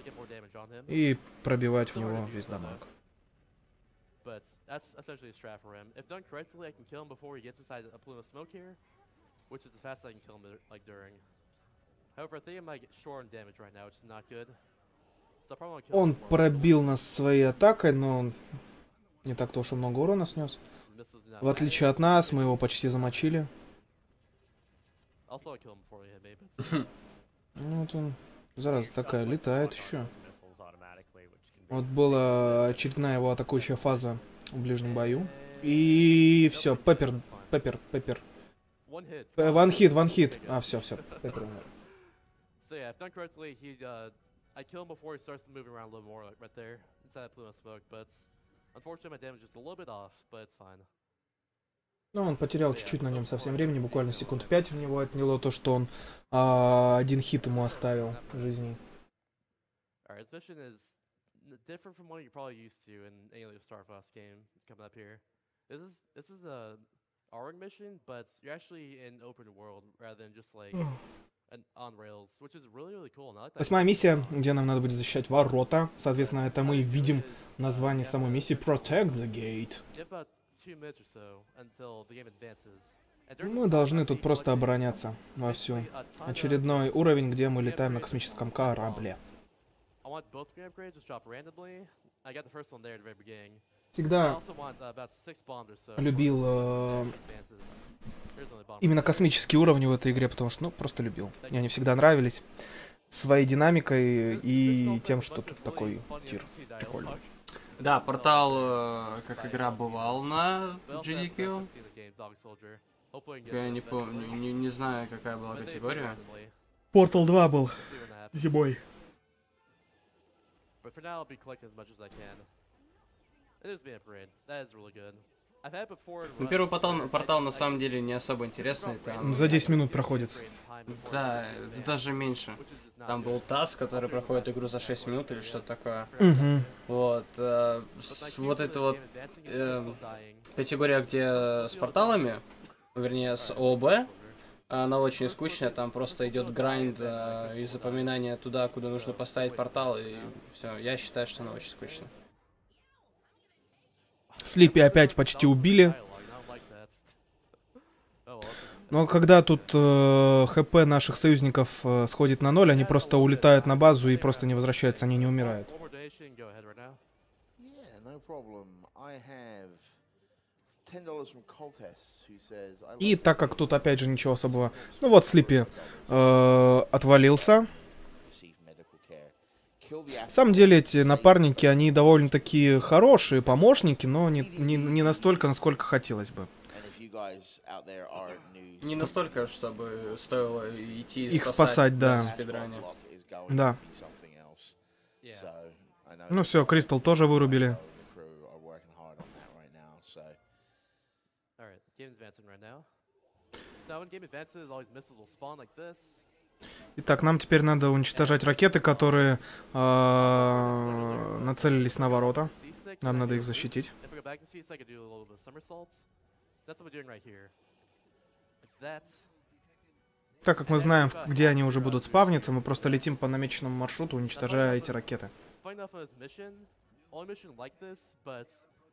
и пробивать в него весь дамаг. But that's essentially a strat for him. If done correctly, I can kill him before he gets inside a plume of smoke here, which is the fastest I can kill him like during. However, I think I might get short on damage right now, which is not good. So probably kill Он пробил нас своей атакой, но он не так-то уж и много урона снес. В отличие от нас, мы его почти замочили. Ну, вот он, зараза такая, летает еще. Missiles automatically, which can be Вот была очередная его атакующая фаза в ближнем бою. И все, Пеппер, Пеппер, Пеппер. Ван хит, ван хит. А, все, все, Пеппер умер. So yeah, if done correctly, he uh, I kill him before he starts moving around a little more, right there, inside that plume of smoke. But unfortunately, my damage is a little bit off, but it's fine. Ну, он потерял чуть-чуть на нем совсем времени, буквально секунд пять у него отняло то, что он а, один хит ему оставил жизней. Alright, this mission is different from what you're probably used to in any other Star Fox game coming up here. This is this is a R mission, but you're actually in open world rather than just like on rails, which is really really cool. Like. Восьмая миссия, где нам надо будет защищать ворота. Соответственно, это мы видим название самой миссии Protect the Gate. Мы должны тут просто обороняться вовсю. Очередной уровень, где мы летаем на космическом корабле. I want both green upgrades just drop randomly. I got the first one there at the very beginning. I Всегда also want uh, about six bombs or so. любил э, именно космические уровни в этой игре, потому что, ну, просто любил. Мне они всегда нравились. Своей динамикой и тем, что тут такой тир. Прикольно. Да, портал э, как игра бывал на GDQ. Я не помню, не, не знаю, какая была категория. Portal 2 был зимой. But for now, I'll be collecting as much as I can. It is being a parade. That is really good. I've had before. in Ну, первый портал, портал на самом деле не особо интересный. Там, За 10 минут проходится. да, даже меньше. Там был ТАСС, который проходит игру за 6 минут или что-то такое. Угу. Вот. э, с- вот это вот эм, категория, где с порталами, вернее, с ОБ, она очень скучная, там просто идет грайнд э, и запоминание туда, куда нужно поставить портал, и все. Я считаю, что она очень скучная. Слипи опять почти убили. Но когда тут э, ХП наших союзников э, сходит на ноль, они просто улетают на базу и просто не возвращаются, они не умирают. Yeah, no problem. I have ten dollars from Coltes, who says. I И так как тут опять же ничего особого. Ну вот Слипи э, отвалился. На самом деле эти напарники, они довольно-таки хорошие помощники, но не, не, не настолько, насколько хотелось бы. Не настолько, чтобы стоило идти и Их спасать, да. Going Да. know Ну все, Кристал тоже вырубили. Итак, нам теперь надо уничтожать ракеты, которые э, нацелились на ворота. Нам надо их защитить. Так как мы знаем, где они уже будут спавниться, мы просто летим по намеченному маршруту, уничтожая эти ракеты.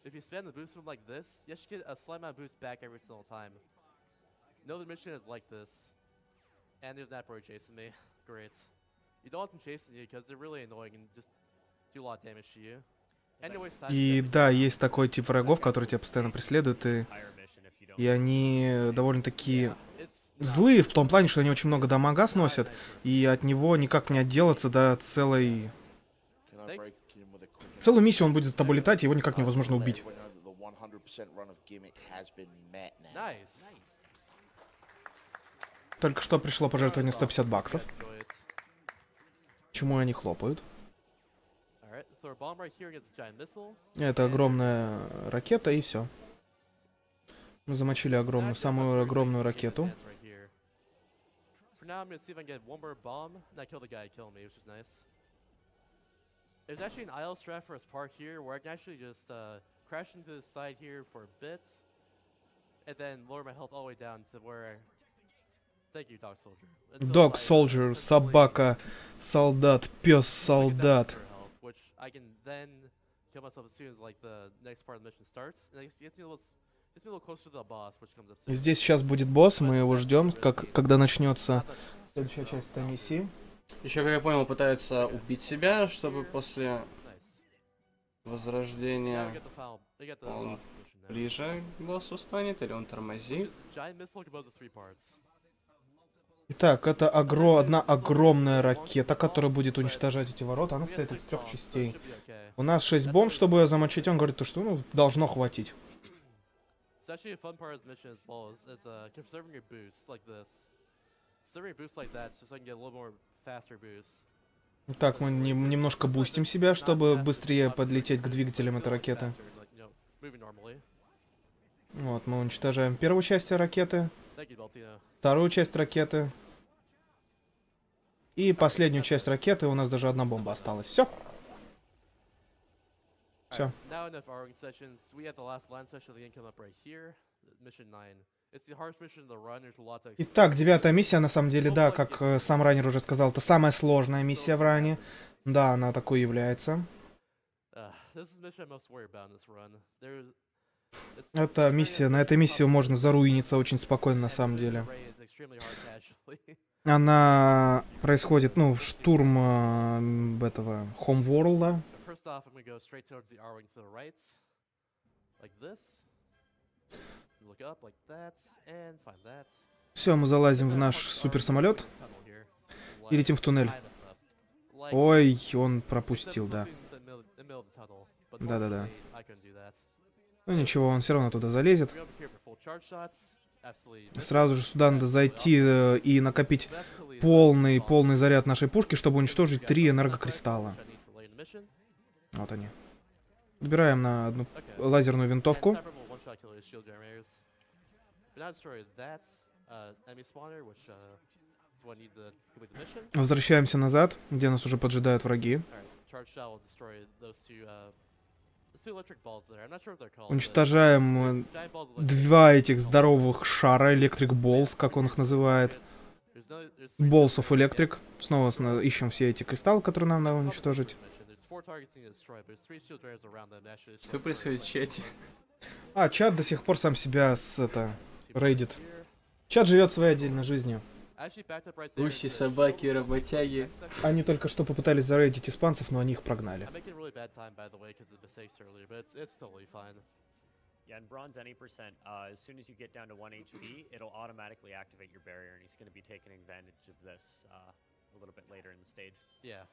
If you spam the boost from like this, you actually get a slight amount of boost back every single time. No other mission is like this. And there's that bird chasing me. Great. You don't want them chasing you because they're really annoying and just do a lot of damage to you. И да, есть такой тип врагов, которые тебя постоянно преследуют, и, и они довольно-таки злые в том плане, что они очень много дамага сносят, и от него никак не отделаться до целой... Целую миссию он будет за тобой летать, и его никак невозможно убить know that the 100% run of gimmick has been met now. nice. Только что пришло пожертвование 150 баксов. Чему они хлопают? Это огромная ракета, и все. Мы замочили огромную, самую огромную ракету. Uh, crash into the side here for a bit, and then lower my health all the way down to where. Dog Soldier. Uh, собака, солдат, пес, солдат. здесь сейчас будет босс, мы его ждем, как, когда начнется следующая часть этой миссии. Еще, как я понял, пытается убить себя, чтобы после возрождения Он ближе к боссу станет, или он тормозит. is giant missile composed of three parts. Итак, это огро... одна огромная ракета, которая будет уничтожать эти ворота. Она состоит из трех частей. У нас шесть бомб, чтобы замочить. Он говорит, то, что ну, должно хватить. Uh, boost. Так, мы не- немножко бустим себя, чтобы быстрее подлететь к двигателям этой ракеты. Вот, мы уничтожаем первую часть ракеты. Вторую часть ракеты. И последнюю часть ракеты у нас даже одна бомба осталась. Все. Все. Now enough arguing sessions. We have the last land session of the game coming up right here. Mission 9. It's the hardest mission in the run. There's a lot to Итак, девятая миссия, на самом деле, да, как э, сам раннер уже сказал, это самая сложная миссия в ране. Да, она такой является. Uh, Это миссия, на этой миссии можно заруиниться очень спокойно, на самом деле. Она происходит, ну, штурм э, этого Homeworld. Все, мы залазим в наш суперсамолет и летим в туннель. Ой, он пропустил, да. Да-да-да. Ну ничего, он все равно туда залезет. Сразу же сюда надо зайти э, и накопить полный, полный заряд нашей пушки, чтобы уничтожить три энергокристалла. Вот они. Добираем на одну лазерную винтовку. uh, uh. Возвращаемся назад, где нас уже поджидают враги. Уничтожаем э, два этих здоровых шара, Electric Balls, как он их называет. Balls of Electric. Снова ищем все эти кристаллы, которые нам надо уничтожить. Что происходит в чате? А, чат до сих пор сам себя с это... Рейдит. Чат живет своей отдельной жизнью. Гуси, the собаки, работяги. Они только что попытались зарейдить испанцев, но они их прогнали. I'm making really bad time, by the way, because of the mistakes earlier, but it's, it's totally fine. Yeah, in bronze any percent, uh, as soon as you get down to 1 HP, it'll automatically activate your barrier, and he's going to be taking advantage of this uh, a little bit later in the stage. Yeah.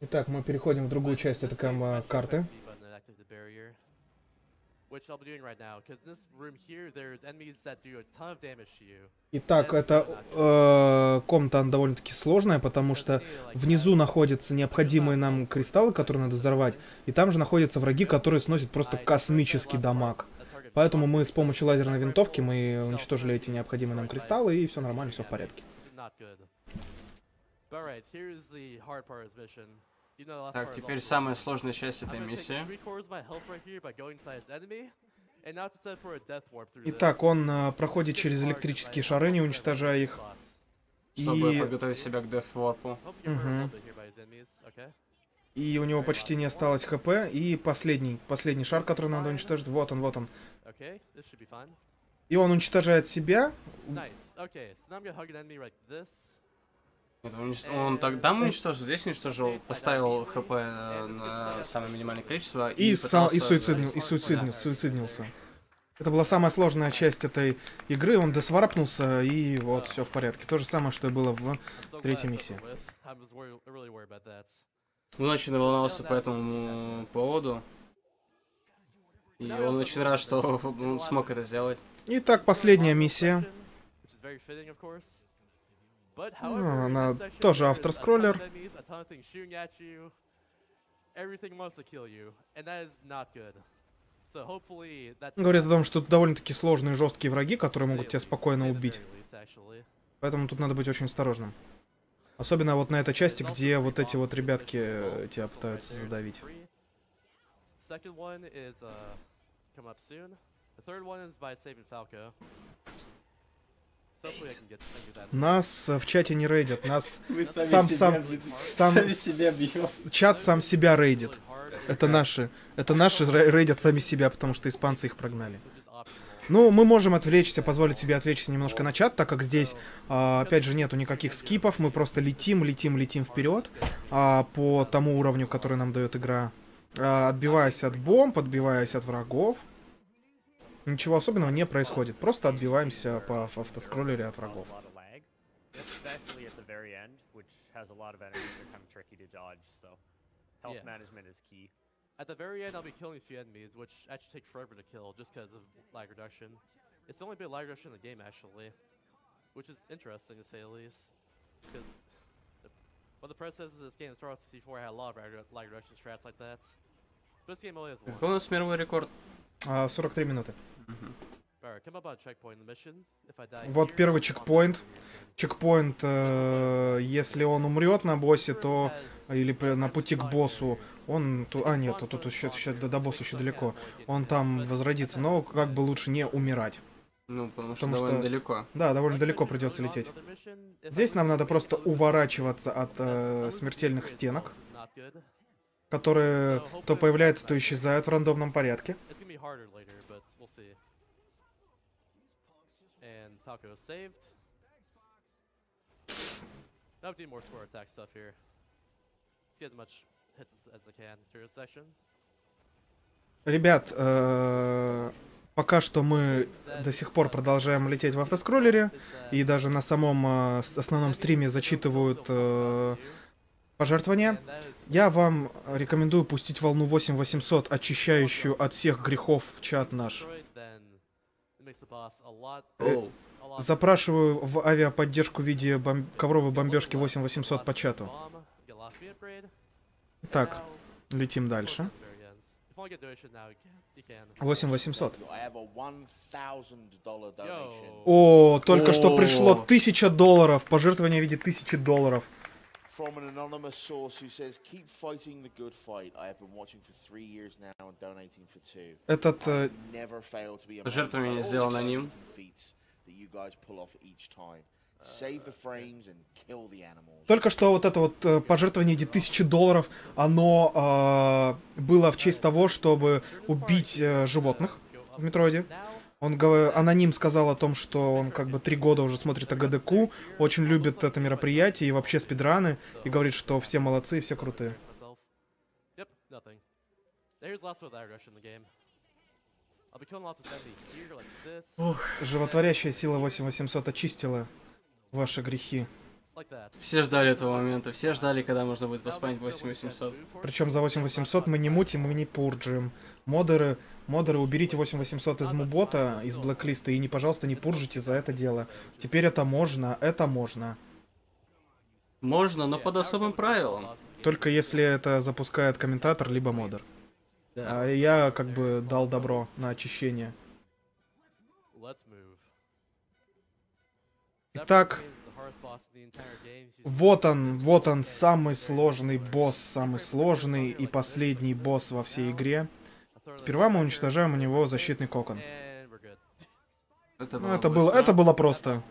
Итак, мы переходим в другую часть этой карты. B button and activate the barrier, Which I'll be doing right now, because this room here, there's enemies that do a ton of damage to you. Итак, это э, комната она довольно-таки сложная, потому что внизу находятся необходимые нам кристаллы, которые надо взорвать, и там же находятся враги, которые сносят просто космический дамаг. Поэтому мы с помощью лазерной винтовки мы уничтожили эти необходимые нам кристаллы, и все нормально, все в порядке. Not good. But alright, here's the hard part of this mission. Так, теперь самая сложная часть этой миссии. death Итак, он э, проходит через электрические шары, не уничтожая их. Чтобы И, подготовить себя к enemies, okay? и у него почти не осталось хп. И последний, последний шар, который надо уничтожить, вот он, вот он. И он уничтожает себя. Он так там уничтожил, здесь уничтожил, поставил хп э, на самое минимальное количество И, и, сам, и, суициднил, и суициднил, суициднился. Это была самая сложная часть этой игры. Он досварапнулся, и вот, все в порядке. То же самое, что и было в... About that. Он очень волновался по этому поводу. И он очень рад, что он смог это сделать. Итак, последняя миссия. Ну, она тоже that's Говорит о том, что тут довольно-таки сложные жесткие враги, которые могут тебя спокойно убить. Поэтому тут надо быть очень осторожным. Особенно вот на этой части, где вот эти вот ребятки э, тебя пытаются задавить. Нас э, в чате не рейдят, нас сам, сам, сам, чат сам себя рейдит. Это наши, это наши рей- рейдят сами себя, потому что испанцы их прогнали. Ну, мы можем отвлечься, позволить себе отвлечься немножко на чат, так как здесь, а, опять же, нету никаких скипов, мы просто летим, летим, летим вперед а, по тому уровню, который нам дает игра, А, отбиваясь от бомб, отбиваясь от врагов. Ничего особенного не происходит, просто отбиваемся по автоскроллере от врагов. Of at the very end, of of I'll be killing a few enemies, which actually take forever to kill just because of lag reduction. It's the only bit of lag reduction in the game, actually, which is interesting to say the least. Because well, the predecessors of this game, Star Wars 64, had a lot of lag reduction strats like that. But this game only has one. Какой у нас мировой рекорд? А, 43 минуты. But Alright, come up on checkpoint in the mission. If I die Вот первый чекпоинт. Чекпоинт, э, если он умрет на боссе, то или на пути к боссу, он... ту- А, нет, тут, тут еще, еще до, до босса еще далеко. Он там возродится, но как бы лучше не умирать. Ну, потому что Потому довольно что- далеко. Да, довольно далеко придется лететь. Здесь нам надо просто уворачиваться от э, смертельных стенок, которые то появляются, то исчезают в рандомном порядке. Harder later, but we'll see. And Falco is saved. I'll do more score attack stuff here. Just get as much hits as, as I can through this section. Ребят, э, пока что мы до сих пор продолжаем лететь в автоскроллере, и даже на самом э, основном стриме зачитывают э, пожертвования. Я вам рекомендую пустить волну 8800, очищающую от всех грехов в чат наш. Lot Запрашиваю в авиаподдержку в виде бом- ковровой бомбежки 8800 по чату. Так, летим дальше. at the very ends. If you wanna get donation now, you can. You can. 8800. I have a $1,000 donation О, только что пришло 1000 долларов. Пожертвование в виде 1000 долларов. From an anonymous source who says, "Keep fighting the good fight. I have been watching for three years now and donating for two. Этот э, never fail to be by all сделал аноним. exciting feats that you guys pull off each time. Save the frames and kill the animals." Только что вот это вот э, пожертвование виде 1000 долларов, оно э, было в честь того, чтобы убить э, животных в Метроиде. Он аноним сказал о том, что он как бы три года уже смотрит АГДК, очень любит это мероприятие и вообще спидраны, и говорит, что все молодцы и все крутые. this, Животворящая сила 8800 очистила ваши грехи. Все ждали этого момента, все ждали, когда можно будет поспамить let's go with that 8800. move port. Причем за 8800 мы не мутим, мы не пурджим. Модеры, модеры, уберите 8800 из мубота, из блэклиста, и не, пожалуйста, не пуржите за это дело. Теперь это можно, это можно. Можно, но под особым game. Только если это запускает комментатор, либо модер. Да. А я как бы дал добро на очищение. Итак, Вот он, вот он, самый сложный босс, самый сложный и последний босс во всей игре. Сперва мы уничтожаем у него защитный кокон. Это Ну, было это было, это было просто.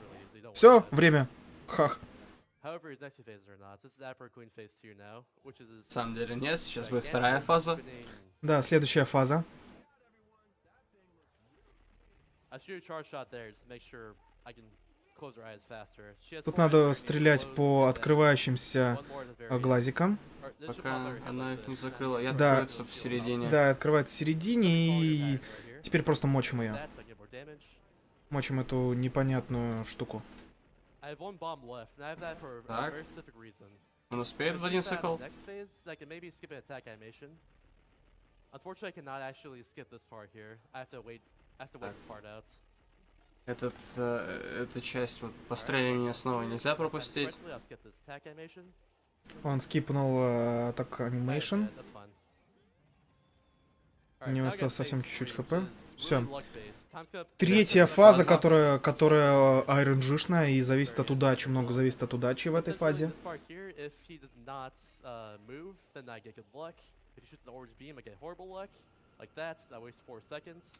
Все, время. Хах. However, his next two phases are not. This is Emperor Queen phase 2 now, which is На самом деле нет, сейчас будет вторая фаза. Да, следующая фаза. I shoot a charge shot there just to make sure I can Тут надо стрелять по открывающимся э, глазикам. Пока она их не закрыла. Да. откроется в середине. Да, открывается в середине и теперь просто мочим ее. Мочим эту непонятную штуку. Так. Он успеет в один цикл? Unfortunately, I cannot actually skip this part here. I have to wait. I have to wait this part out. Этот, э, эту часть вот постреливания снова нельзя пропустить. Он скипнул э, атак I анимейшн. У него осталось совсем чуть-чуть хп. skip- Третья фаза, которая, которая RNG-шная и зависит от удачи, много зависит от удачи в этой фазе. if he uh, shoots the orange beam, I get horrible luck. Like that, I waste four seconds.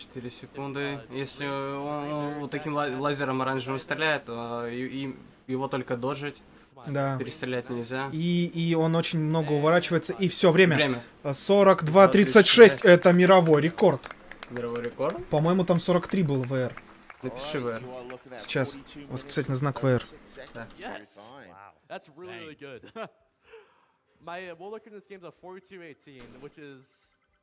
4 секунды. Если он ну, вот таким лазером оранжевым стреляет, а, и его только доджить. Да. Перестрелять нельзя. И, и он очень много уворачивается. И все, время. Время. 42-36 это мировой рекорд. Мировой рекорд? По-моему, там 43 был ВР. Напиши VR. Сейчас. Восклицательный знак вр. Да. Yes. Wow.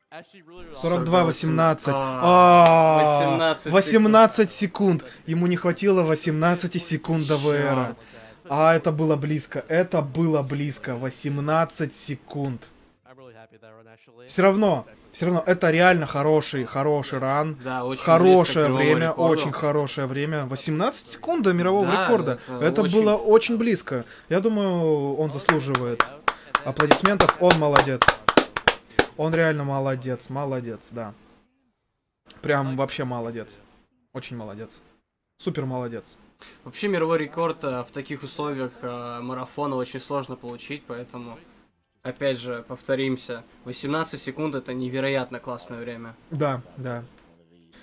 42, 18. А, а 18 секунд. Ему не хватило 18 секунд до ВР. А это было близко. Это было близко. 18 секунд. Все равно, все равно, это реально хороший, хороший ран. Да, очень хорошее время, рекорду. очень хорошее время. 18 секунд до мирового да, рекорда. Это, это очень... было очень близко. Я думаю, он заслуживает аплодисментов. Он молодец. Он реально молодец, молодец, да. Прям вообще молодец. Очень молодец. Супер молодец. Вообще мировой рекорд э, в таких условиях э, марафона очень сложно получить, поэтому, опять же, повторимся, 18 секунд это невероятно классное время. Да, да. One of these,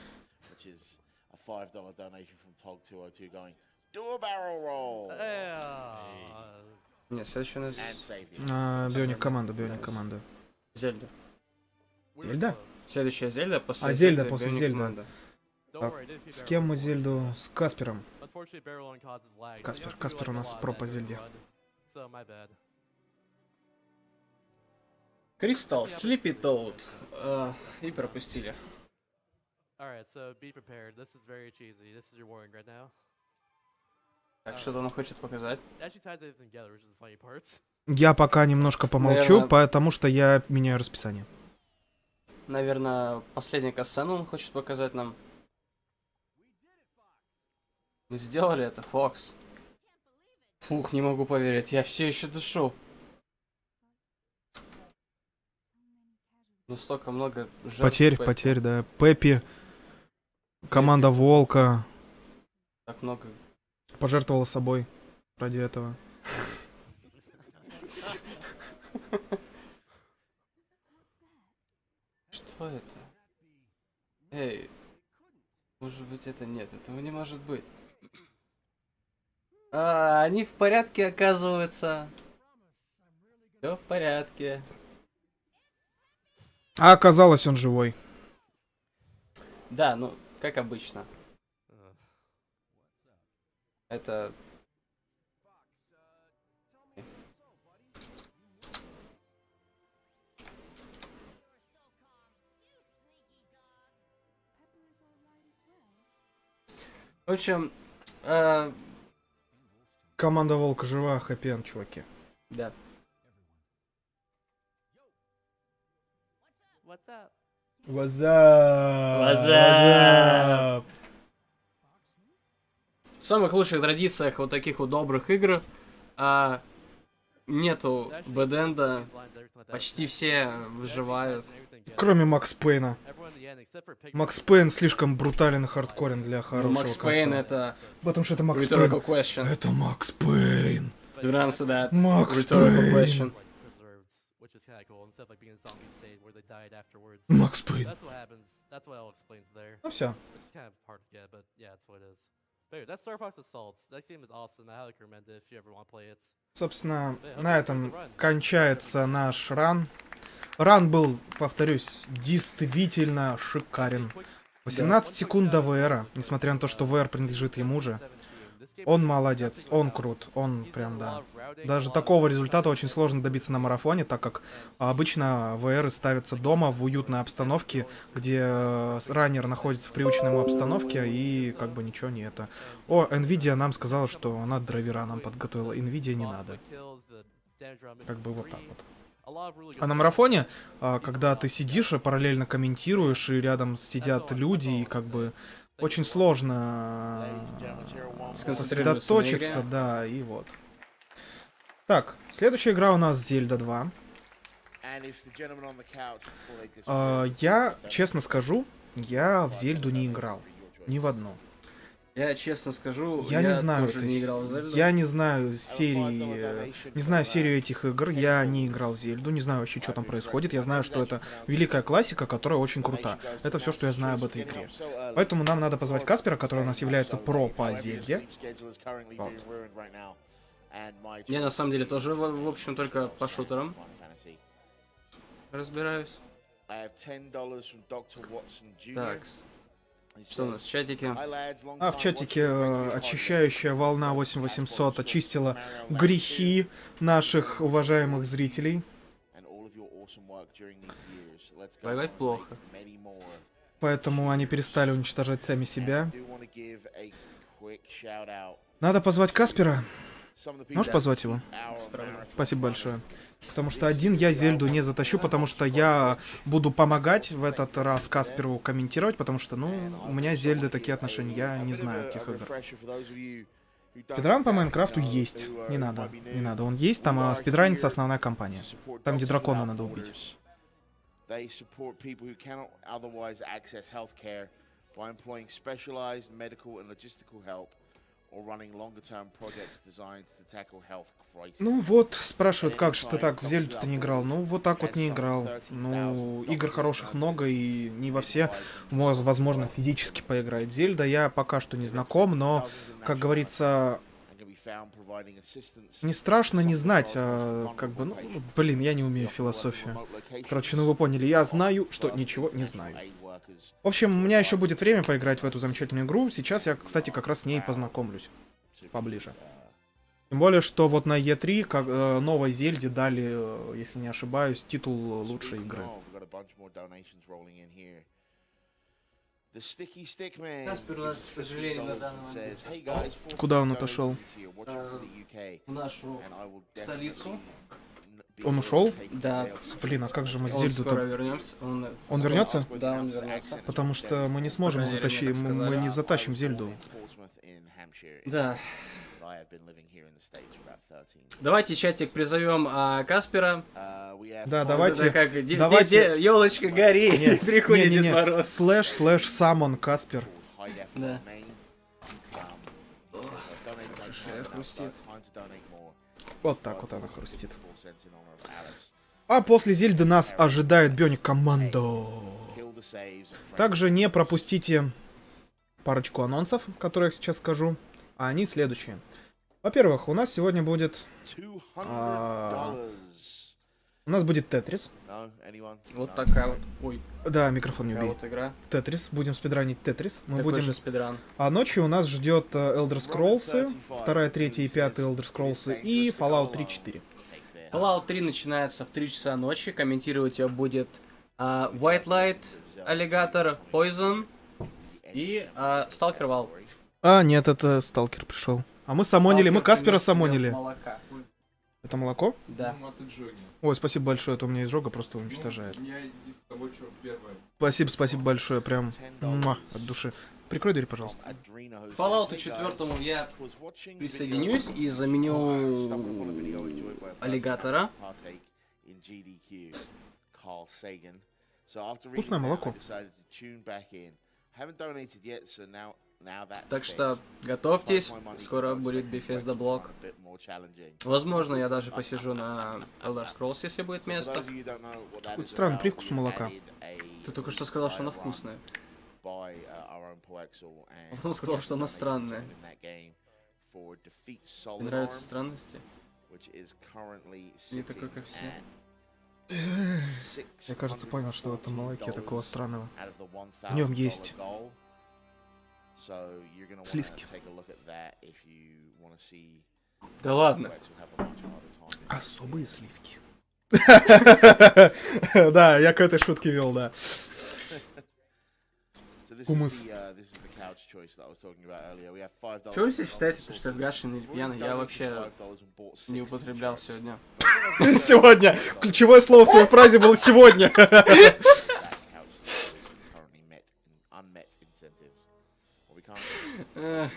which is a five dollar donation from Tog 202 going, do a barrel roll Yeah. Нет, следующий у нас. А, Бионик команда, Бионик команда. Зельда. Зельда? Следующая Зельда после А, Зельда Зельды, после. Don't Так, С кем мы. Зельду? С Каспером. Каспер- Каспер у нас про по Зельде. Кристалл, Слипи Тоут. Э, И пропустили. Так, что-то он хочет показать. Я пока немножко помолчу, Наверно- потому что я меняю расписание. Наверное, последний касцену он хочет показать нам. Мы сделали это, Фокс. Фух, не могу поверить, я все еще дышу. Ну столько много жертв Потерь, Пеппи. потерь, да. Пеппи, команда Волка Так много. пожертвовала собой ради этого. Что это? Эй, может быть это нет, этого не может быть. А, они в порядке, оказывается. Все в порядке. А оказалось, он живой. Да, ну, как обычно. Это... В общем, э, Команда Волка жива, хэппи чуваки. да. what's up? What's up? What's up? В самых лучших традициях вот таких вот добрых игр а, нету бэденда, почти все выживают. Кроме Макс Пейна. Макс Пейн слишком брутален и хардкорен для Ну, хорошего Макс Пейн это Потому что это Макс Пейн. question. Это Макс Пейн. Do not answer that. Макс Пейн. question. Макс Пейн. Ну все. But that's Star Fox Assault. That game is awesome. I highly recommend it if you ever want to play it. Собственно, на этом кончается наш ран. Ран был, повторюсь, действительно шикарен. 18 секунд до ВРа, несмотря на то, что ВР принадлежит ему же. Он молодец, он крут, он прям, да. Даже такого результата очень сложно добиться на марафоне, так как обычно ВРы ставятся дома в уютной обстановке, где э, раннер находится в привычной ему обстановке и как бы ничего не это. О, Nvidia нам сказала, что она драйвера нам подготовила. Nvidia не надо. Как бы вот так вот. А на марафоне, а, когда ты сидишь и параллельно комментируешь, и рядом сидят люди, и как бы очень сложно э, сосредоточиться, да, и вот. Так, следующая игра у нас Зельда 2. And if the gentleman on the couch, before they disagree, А, я, честно скажу, я в Зельду не играл. Ни в одну. Я честно скажу, Я, не знаю, тоже то не играл в Зельду. я не знаю серии, не знаю серию этих игр, я не играл в Зельду, не знаю вообще, что там происходит, я знаю, что это великая классика, которая очень крута. Это все, что я знаю об этой игре. Поэтому нам надо позвать Каспера, который у нас является про по Зельде. Вот. Я на самом деле тоже, в, в общем, только по шутерам разбираюсь. Так, что у нас в чатике? А в чатике э, очищающая волна 8800 очистила грехи наших уважаемых зрителей. Воевать плохо. Поэтому они перестали уничтожать сами себя. Надо позвать Каспера. Можешь позвать его? Спасибо большое. Потому что один я Зельду не затащу, потому что я буду помогать в этот раз Касперу комментировать, потому что, ну, у меня с Зельдой такие отношения, я не знаю этих игр. Спидран по Майнкрафту есть. Не надо, не надо. Он есть, там а, спидранится основная компания. Там, где дракона надо убить. They support people who cannot otherwise access healthcare by employing specialized medical and logistical help Ну вот, спрашивают, как же ты так в Зельду-то не играл? Ну, вот так вот не играл. Ну, игр хороших много, и не во все, воз- возможно, физически поиграть. Зельда я пока что не знаком, но, как говорится, не страшно не знать, а, как бы, ну, блин, я не умею философию. Короче, ну вы поняли, я знаю, что ничего не знаю. В общем, у меня еще будет время поиграть в эту замечательную игру. Сейчас я, кстати, как раз с ней познакомлюсь поближе. Тем более, что вот на E3 как, э, новой Зельде дали, э, если не ошибаюсь, титул лучшей игры. Нас, к сожалению, на данный момент Куда он отошел? в нашу столицу. Он ушел? Да. Блин, а как же мы Он скоро Зельду-то? вернемся. Он, Он вернется? Да, он вернется. Потому что мы не сможем затащить, мы, мы не затащим Зельду. Да. Давайте, чатик, призовем а, Каспера. Да, давайте. Это как де- давайте- де- елочка гори, Нет, приходит не-не-не. Дед Мороз. Slash, slash, summon, Каспер. Да. Шея хрустит. Вот так вот она хрустит. А после Зельды нас ожидает Bionic Commando. Также не пропустите парочку анонсов, которые я сейчас скажу. А они следующие. Во-первых, у нас сегодня будет... А, У нас будет Тетрис. Вот такая вот. Ой, Да, микрофон не убей. вот игра. Тетрис. Будем спидранить Тетрис. Мы Такой будем... же спидран. А ночью у нас ждет э, Elder Scrolls, вторая, третья и пятая Elder Scrolls и Fallout 3 4. Fallout 3 начинается в 3 часа ночи. Комментировать ее будет а, White Light, Alligator, Poison и а, Stalker Val. А, нет, это Сталкер пришел. А мы самонили, мы Каспера самонили. Молока. Это молоко? Да. Ну. Ой, спасибо большое, это у меня изжога просто уничтожает. Ну, первое. Спасибо, спасибо большое, прям муа, от души. Прикрой дверь, пожалуйста. К Fallout 4 я присоединюсь и заменю аллигатора. Вкусное молоко. Так что готовьтесь, скоро будет Bethesda блок. Возможно, я даже посижу на Elder Scrolls, если будет место. Какой-то странный привкус у молока. Ты только что сказал, что она вкусная. uh, А потом сказал, что она странная. Мне нравятся странности. Не такой, как все. Я, кажется, понял, что в этом молоке такого странного. В нем есть сливки. Да ладно. Особые сливки. Да, я к этой шутке вел, да. Вы все считаете, что я гашеный или пьяный? Я вообще не употреблял сегодня. Сегодня. Ключевое слово в твоей фразе было сегодня. uh.